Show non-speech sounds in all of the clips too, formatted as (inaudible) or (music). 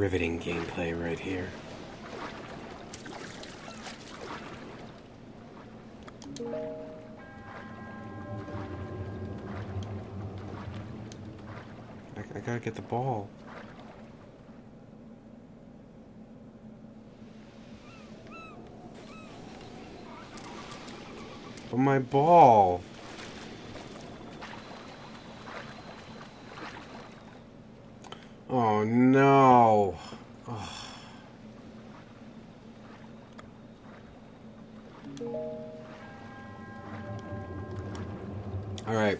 riveting gameplay right here. I, I gotta get the ball. But my ball. Oh no. Oh. All right.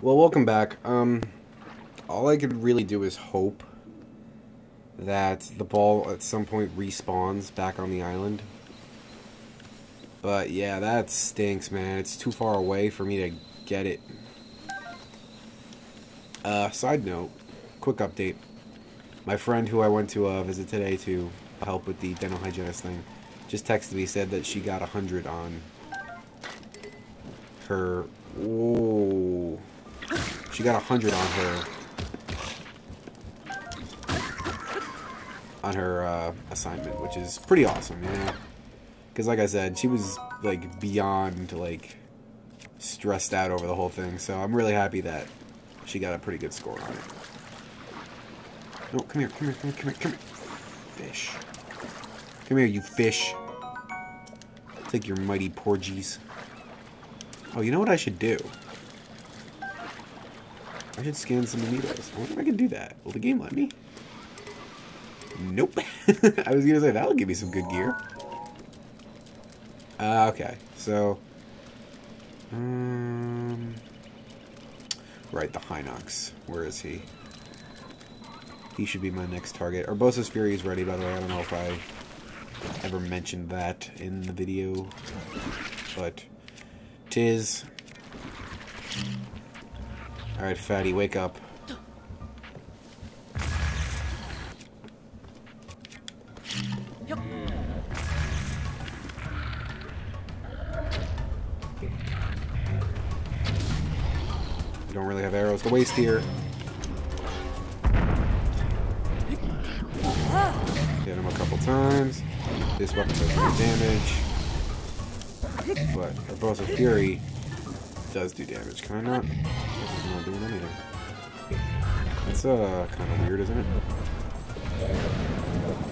Well, welcome back. Um all I could really do is hope that the ball at some point respawns back on the island. But yeah, that stinks, man. It's too far away for me to get it. Uh, side note, quick update. My friend who I went to uh, visit today to help with the dental hygienist thing just texted me, said that she got 100 on her... Whoa. She got 100 on her... On her uh, assignment, which is pretty awesome, yeah. Because like I said, she was like beyond like stressed out over the whole thing. So I'm really happy that she got a pretty good score on it. No, come here, come here, come here, come here, come here. Fish. Come here, you fish. Take your mighty porgies. Oh, you know what I should do? I should scan some Amiibos. I wonder if I can do that. Will the game let me? Nope. (laughs) I was gonna say, that'll give me some good gear. Uh, okay, so... Um, right, the Hinox. Where is he? He should be my next target. Urbosa's Fury is ready, by the way. I don't know if I ever mentioned that in the video. But, tis. Alright, Fatty, wake up. Don't really have arrows to waste here. Times. This weapon does no damage. But a Burst of Fury does do damage. Can I not? This is not doing anything. That's uh, kind of weird, isn't it?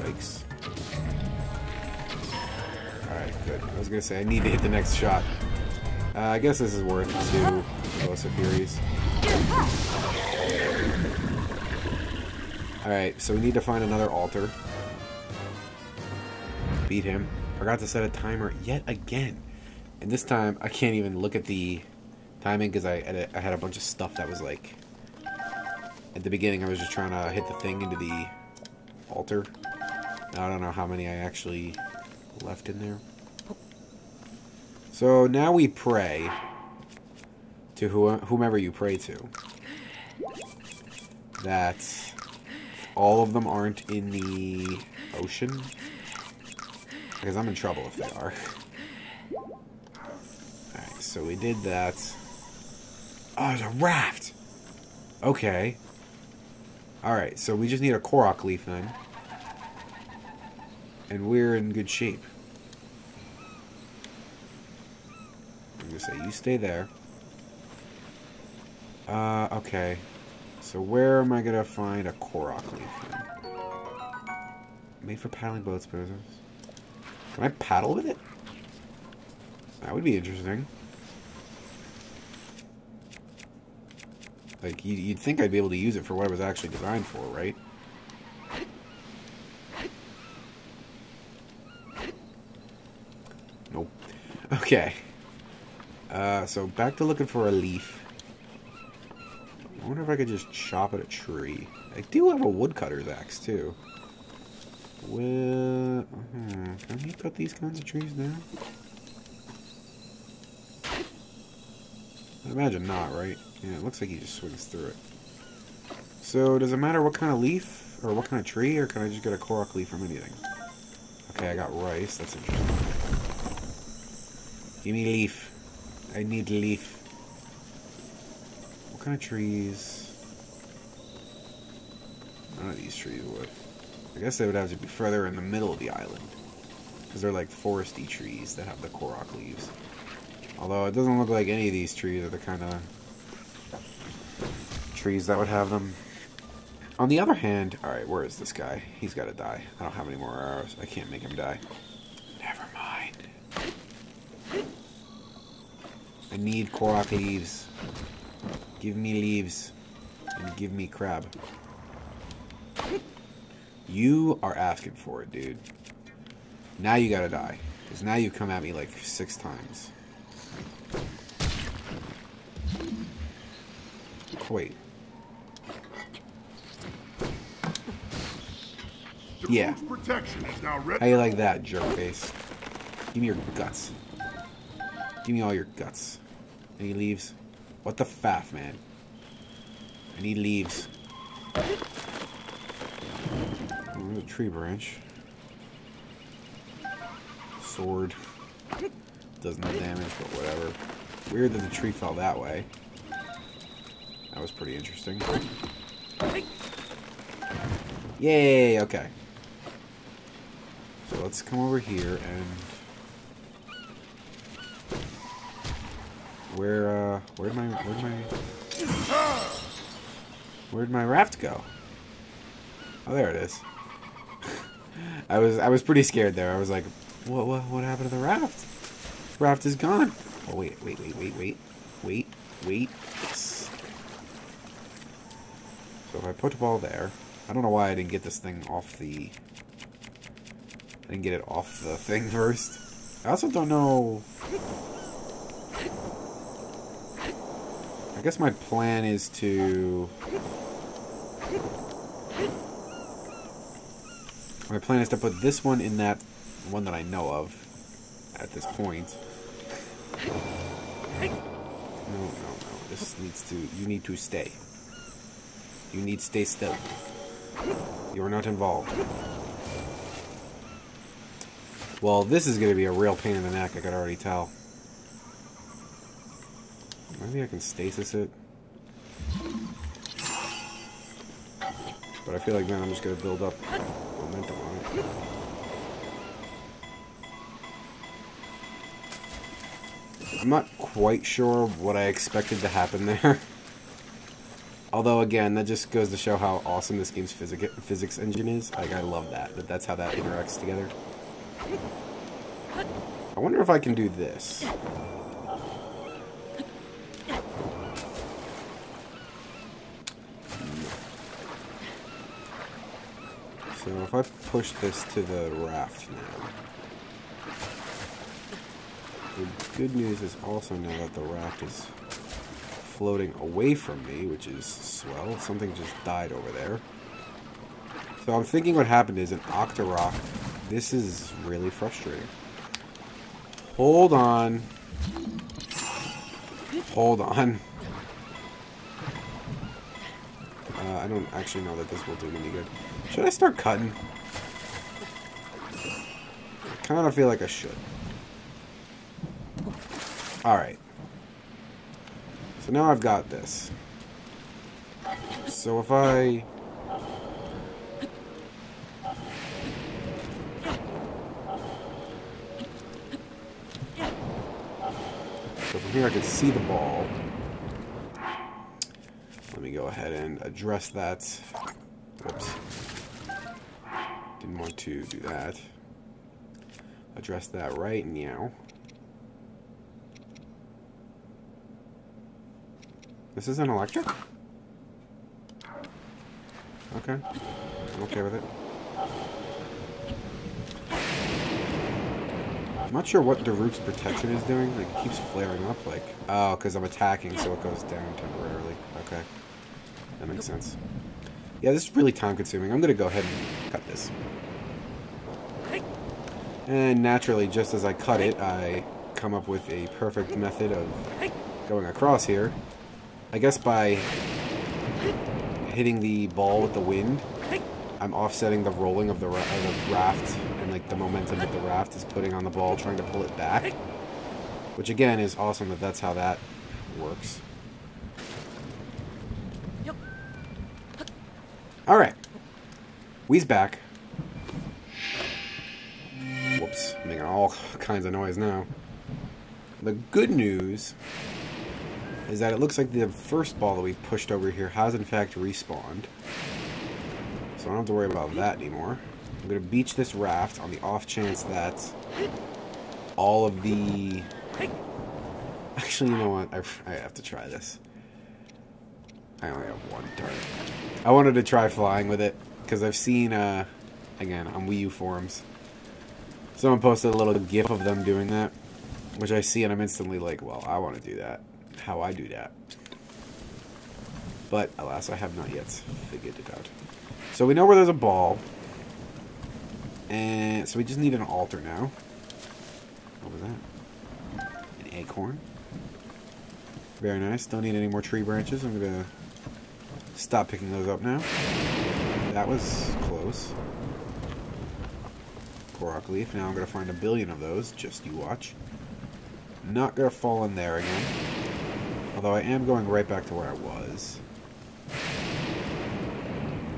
Yikes. Alright, good. I was gonna say, I need to hit the next shot. Uh, I guess this is worth two Urbosa Furies. Alright, so we need to find another altar. Beat him. Forgot to set a timer yet again. And this time, I can't even look at the timing because I, I had a bunch of stuff that was like... At the beginning, I was just trying to hit the thing into the altar. I don't know how many I actually left in there. So now we pray to whomever you pray to that all of them aren't in the ocean. Because I'm in trouble if they are. Alright, so we did that. Oh, there's a raft! Okay. Alright, so we just need a Korok leaf then. And we're in good shape. I'm gonna say, you stay there. Uh, okay. So where am I gonna find a Korok leaf then? Made for paddling boats, but Can I paddle with it? That would be interesting. Like, you'd think I'd be able to use it for what it was actually designed for, right? Nope. (laughs) Okay. Uh, so back to looking for a leaf. I wonder if I could just chop at a tree. I do have a woodcutter's axe, too. Well, hmm, can he cut these kinds of trees down? I imagine not, right? Yeah, it looks like he just swings through it. So, does it matter what kind of leaf, or what kind of tree, or can I just get a korok leaf from anything? Okay, I got rice. That's interesting. Give me leaf. I need leaf. What kind of trees? None of these trees would. I guess they would have to be further in the middle of the island. Because they're like foresty trees that have the korok leaves. Although it doesn't look like any of these trees are the kind of trees that would have them. On the other hand, alright, where is this guy? He's got to die. I don't have any more arrows. I can't make him die. Never mind. I need korok leaves. Give me leaves. And give me crab. You are asking for it, dude. Now you gotta die. Because now you come at me like six times. Wait. Yeah. How you like that, jerkface? Give me your guts. Give me all your guts. Any leaves? What the faff, man? I need leaves. Tree branch. Sword. Does no damage, but whatever. Weird that the tree fell that way. That was pretty interesting. Yay, okay. So let's come over here and... Where, uh, where'd my, where'd my... Where'd my raft go? Oh, there it is. I was, I was pretty scared there. I was like, what, what, what happened to the raft? Raft is gone. Oh, wait, wait, wait, wait, wait. Wait, wait. Yes. So if I put the ball there, I don't know why I didn't get this thing off the... I didn't get it off the thing (laughs) first. I also don't know... I guess my plan is to... My plan is to put this one in that one that I know of at this point. No, no, no. This needs to... You need to stay. You need to stay still. You are not involved. Well, this is going to be a real pain in the neck, I could already tell. Maybe I can stasis it. But I feel like then I'm just going to build up momentum. I'm not quite sure what I expected to happen there. (laughs) Although, again, that just goes to show how awesome this game's physics physics engine is. Like, I love that. That that's how that interacts together. I wonder if I can do this. So if I push this to the raft now. The good news is also now that the raft is floating away from me, which is swell. Something just died over there. So I'm thinking what happened is an Octorok. This is really frustrating. Hold on. Hold on. Uh, I don't actually know that this will do any good. Should I start cutting? I kind of feel like I should. Alright. So now I've got this. So if I... So from here I can see the ball. Let me go ahead and address that. Didn't want to do that. Address that right now. This isn't electric? Okay. I'm okay with it. I'm not sure what Daruk's protection is doing. Like, it keeps flaring up, like... Oh, because I'm attacking, so it goes down temporarily. Okay. That makes sense. Yeah, this is really time-consuming. I'm going to go ahead and cut this. And naturally, just as I cut it, I come up with a perfect method of going across here. I guess by hitting the ball with the wind, I'm offsetting the rolling of the, ra of the raft and like the momentum that the raft is putting on the ball, trying to pull it back. Which again is awesome that that's how that works. All right. We's back. Whoops, making all kinds of noise now. The good news is that it looks like the first ball that we pushed over here has in fact respawned. So I don't have to worry about that anymore. I'm going to beach this raft on the off chance that all of the... Actually, you know what? I, I have to try this. I only have one target. I wanted to try flying with it, because I've seen, uh, again, on Wii U forums, someone posted a little gif of them doing that, which I see and I'm instantly like, well, I want to do that. How I do that. But, alas, I have not yet figured it out. So we know where there's a ball. And so we just need an altar now. What was that? An acorn. Very nice. Don't need any more tree branches. I'm going to stop picking those up now. That was close. Korok leaf. Now I'm going to find a billion of those. Just you watch. Not going to fall in there again. Although I am going right back to where I was.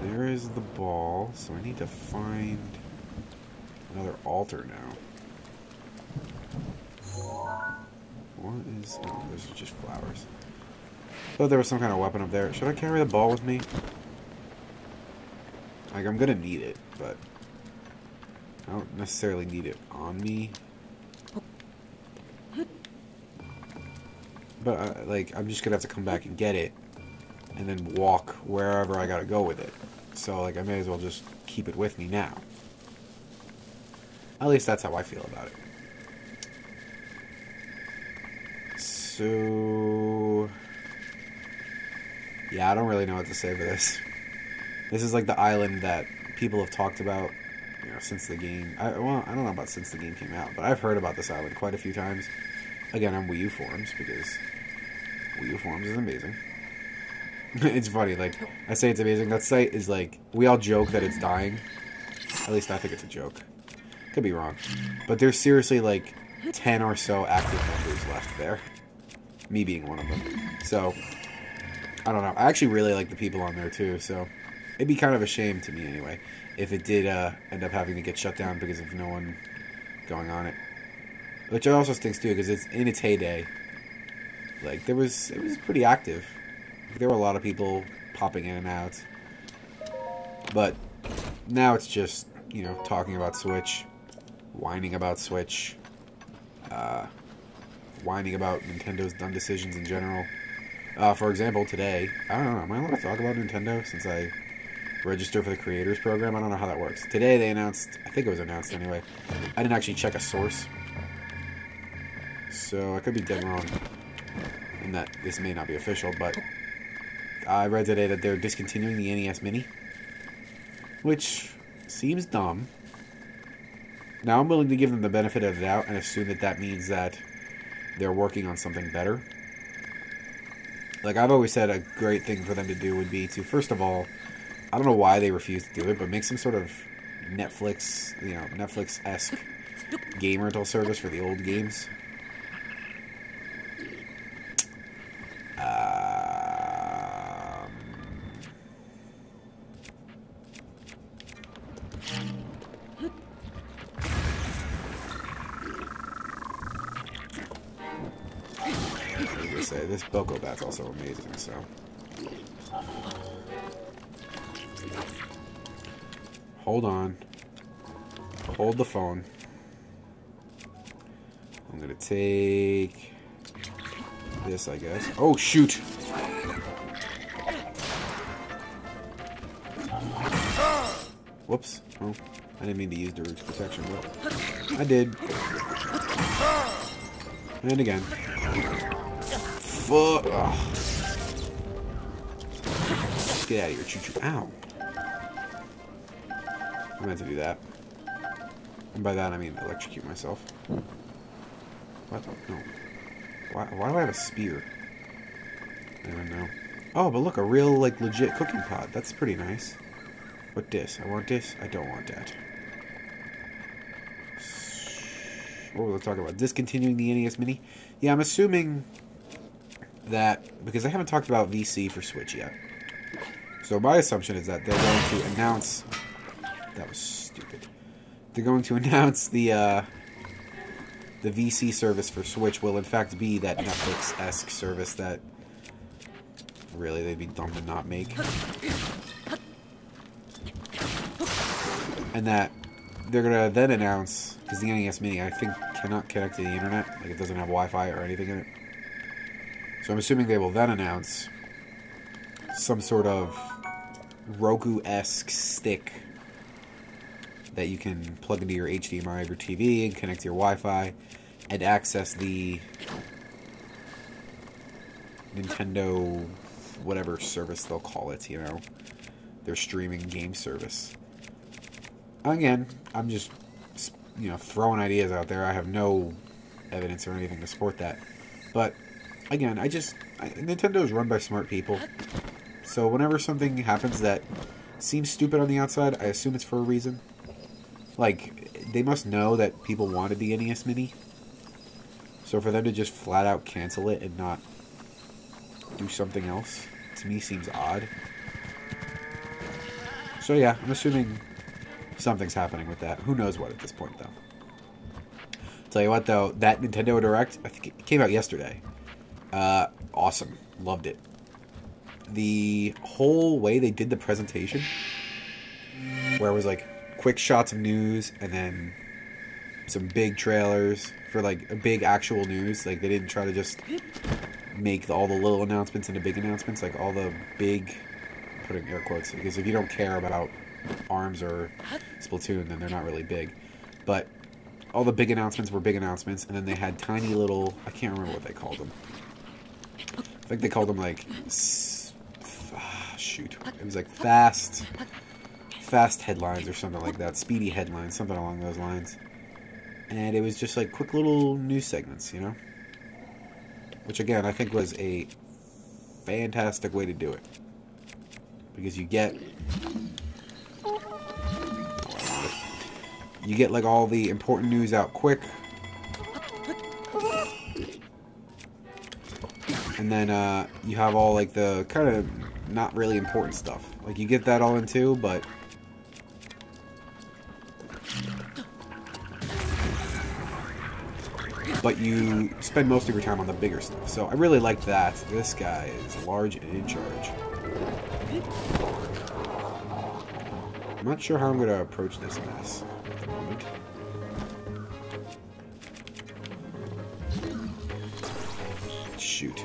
There is the ball. So I need to find another altar now. What is... Oh, those are just flowers. Thought there was some kind of weapon up there. Should I carry the ball with me? Like, I'm gonna need it, but... I don't necessarily need it on me. But, uh, like, I'm just gonna have to come back and get it. And then walk wherever I gotta go with it. So, like, I may as well just keep it with me now. At least that's how I feel about it. So... Yeah, I don't really know what to say for this. This is like the island that people have talked about, you know, since the game. I, well, I don't know about since the game came out, but I've heard about this island quite a few times. Again, on Wii U forums, because Wii U forums is amazing. (laughs) it's funny, like, I say it's amazing. That site is like, we all joke that it's dying. At least I think it's a joke. Could be wrong. But there's seriously like 10 or so active members left there. Me being one of them. So, I don't know. I actually really like the people on there too, so it'd be kind of a shame to me anyway if it did uh, end up having to get shut down because of no one going on it. Which also stinks too because it's in its heyday. Like there was, it was pretty active. There were a lot of people popping in and out, but now it's just you know talking about Switch whining about Switch, uh, whining about Nintendo's dumb decisions in general. Uh, for example, today, I don't know, am I allowed to talk about Nintendo since I register for the creators program? I don't know how that works. Today they announced, I think it was announced anyway, I didn't actually check a source, so I could be dead wrong in that this may not be official, but I read today that they're discontinuing the NES Mini, which seems dumb, now, I'm willing to give them the benefit of the doubt and assume that that means that they're working on something better. Like, I've always said a great thing for them to do would be to, first of all, I don't know why they refuse to do it, but make some sort of Netflix, you know, Netflix-esque game rental service for the old games. This Boko Bat's also amazing, so. Hold on. Hold the phone. I'm gonna take this, I guess. Oh, shoot! Whoops. Oh, I didn't mean to use the Daruk's protection, but I did. And again fuck? Oh. Get out of here, Chuchu. Ow. I'm meant to do that. And by that I mean electrocute myself. What? No. Why, why do I have a spear? I don't know. Oh, but look, a real, like, legit cooking pot. That's pretty nice. What this? I want this? I don't want that. What oh, was I talking about? Discontinuing the NES Mini? Yeah, I'm assuming that because I haven't talked about VC for Switch yet. So my assumption is that they're going to announce. That was stupid. They're going to (laughs) announce the uh, the VC service for Switch will in fact be that Netflix-esque service that really they'd be dumb to not make. And that they're gonna then announce because the NES Mini I think cannot connect to the internet, like it doesn't have Wi-Fi or anything in it. So I'm assuming they will then announce some sort of Roku-esque stick that you can plug into your HDMI of your TV and connect to your Wi-Fi and access the Nintendo whatever service they'll call it, you know, their streaming game service. Again, I'm just you know throwing ideas out there. I have no evidence or anything to support that, but again, I just I, Nintendo is run by smart people, so whenever something happens that seems stupid on the outside, I assume it's for a reason. Like they must know that people wanted the NES Mini, so for them to just flat out cancel it and not do something else to me seems odd. So yeah, I'm assuming something's happening with that. Who knows what at this point though. Tell you what though, that Nintendo Direct, I think it came out yesterday. Uh, awesome. Loved it. The whole way they did the presentation, where it was like quick shots of news and then some big trailers for like a big actual news. Like they didn't try to just make all the little announcements into big announcements. Like all the big, putting air quotes, because if you don't care about ARMS or Splatoon, then they're not really big. But all the big announcements were big announcements, and then they had tiny little, I can't remember what they called them. I think they called them like, ah, shoot, it was like fast, fast headlines or something like that, speedy headlines, something along those lines. And it was just like quick little news segments, you know? Which again, I think was a fantastic way to do it. Because you get you get like all the important news out quick. And then uh, you have all like the kind of not really important stuff. Like you get that all in too, but but you spend most of your time on the bigger stuff. So I really like that. This guy is large and in charge. I'm not sure how I'm going to approach this mess at the moment. Shoot.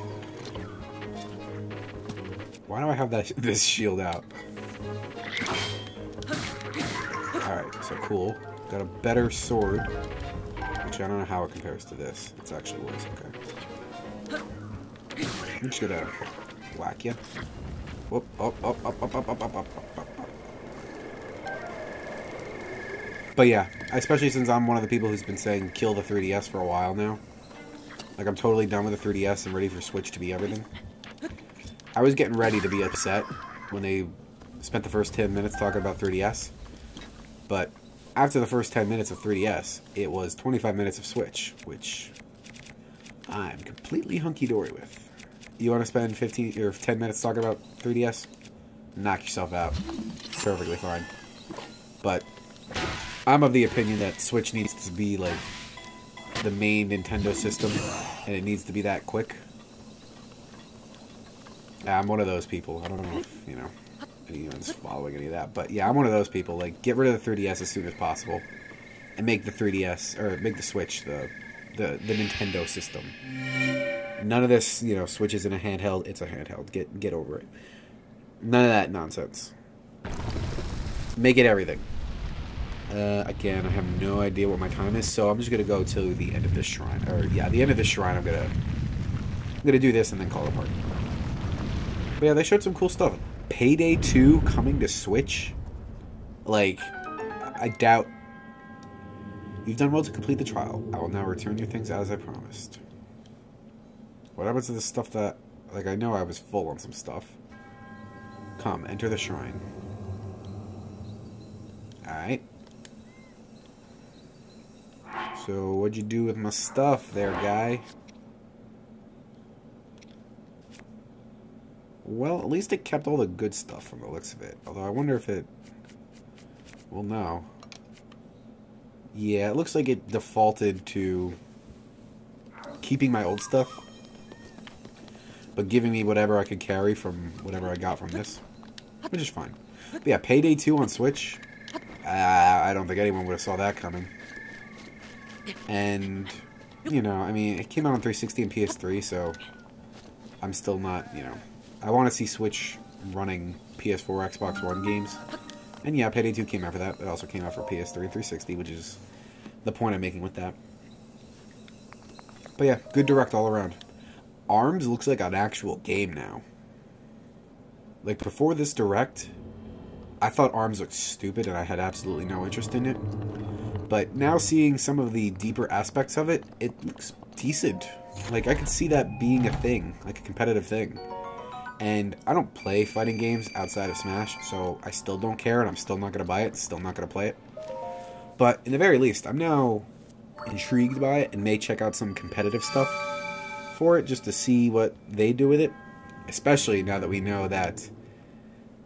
Why do I have that this shield out? Alright, so cool. Got a better sword. Which I don't know how it compares to this. It's actually worse, okay. I'm just gonna whack you. Whoop, up, up, up, up, up, up, up, up, up. But yeah, especially since I'm one of the people who's been saying kill the 3DS for a while now. Like, I'm totally done with the 3DS and ready for Switch to be everything. I was getting ready to be upset when they spent the first 10 minutes talking about 3DS. But after the first 10 minutes of 3DS, it was 25 minutes of Switch, which I'm completely hunky-dory with. You want to spend 15 or 10 minutes talking about 3DS? Knock yourself out. Perfectly fine. But I'm of the opinion that Switch needs to be like the main Nintendo system, and it needs to be that quick. I'm one of those people. I don't know if, you know, anyone's following any of that, but yeah, I'm one of those people. Like, get rid of the 3DS as soon as possible, and make the 3DS, or make the Switch the, the, the Nintendo system. None of this, you know, switches in a handheld. It's a handheld. Get get over it. None of that nonsense. Make it everything. Uh, again, I have no idea what my time is, so I'm just gonna go to the end of this shrine. Or yeah, the end of this shrine. I'm gonna I'm gonna do this and then call it part. But yeah, they showed some cool stuff. Payday 2 coming to Switch. Like, I doubt. You've done well to complete the trial. I will now return your things as I promised. What happens to the stuff that, like, I know I was full on some stuff. Come, enter the shrine. Alright. So, what'd you do with my stuff there, guy? Well, at least it kept all the good stuff from the looks of it. Although I wonder if it... Well, no. Yeah, it looks like it defaulted to keeping my old stuff, but giving me whatever I could carry from whatever I got from this, which is fine. But yeah, Payday 2 on Switch. Uh, I don't think anyone would have saw that coming. And you know, I mean, it came out on 360 and PS3, so I'm still not, you know, I want to see Switch running PS4, Xbox One games. And yeah, Payday 2 came out for that. It also came out for PS3 360, which is the point I'm making with that. But yeah, good direct all around. ARMS looks like an actual game now. Like, before this direct, I thought ARMS looked stupid and I had absolutely no interest in it. But now seeing some of the deeper aspects of it, it looks decent. Like, I could see that being a thing, like a competitive thing. And I don't play fighting games outside of Smash, so I still don't care, and I'm still not going to buy it, still not going to play it. But in the very least, I'm now intrigued by it and may check out some competitive stuff for it just to see what they do with it. Especially now that we know that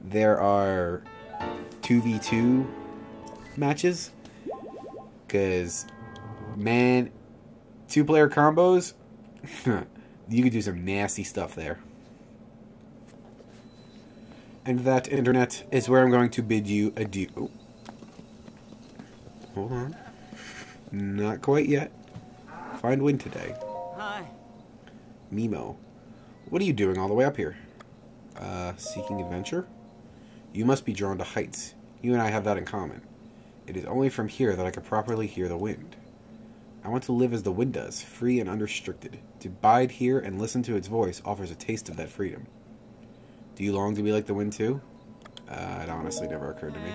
there are 2v2 matches because, man, two player combos, (laughs) you could do some nasty stuff there. And that, Internet, is where I'm going to bid you adieu. Oh. Hold on. Not quite yet. Find wind today. Hi. Mimo. What are you doing all the way up here? Uh, seeking adventure? You must be drawn to heights. You and I have that in common. It is only from here that I can properly hear the wind. I want to live as the wind does, free and unrestricted. To bide here and listen to its voice offers a taste of that freedom. Do you long to be like the wind too? Uh, it honestly never occurred to me.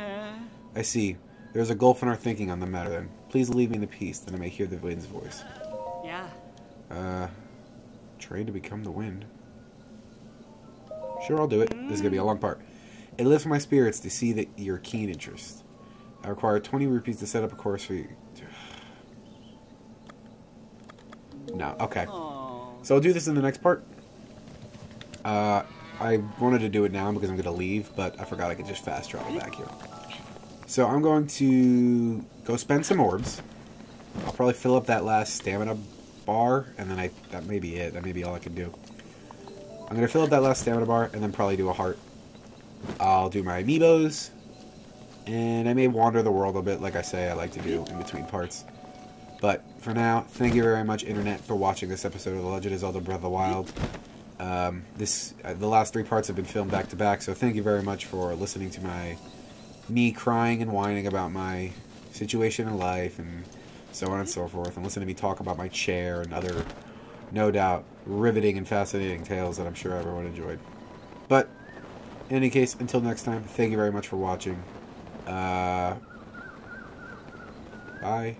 I see. There is a gulf in our thinking on the matter then. Please leave me in peace, that I may hear the wind's voice. Yeah. Uh, train to become the wind. Sure, I'll do it. This is gonna be a long part. It lifts my spirits to see that your keen interest. I require 20 rupees to set up a course for you. No, okay. So I'll do this in the next part. Uh, I wanted to do it now because I'm going to leave, but I forgot I could just fast travel back here. So I'm going to go spend some orbs. I'll probably fill up that last stamina bar, and then I that may be it. That may be all I can do. I'm going to fill up that last stamina bar, and then probably do a heart. I'll do my amiibos, and I may wander the world a bit, like I say I like to do in between parts. But for now, thank you very much, Internet, for watching this episode of The Legend of Zelda Breath of the Wild. Um, this uh, the last three parts have been filmed back to back, so thank you very much for listening to my me crying and whining about my situation in life and so on and so forth, and listen to me talk about my chair and other, no doubt, riveting and fascinating tales that I'm sure everyone enjoyed. But in any case, until next time, thank you very much for watching. Uh, bye.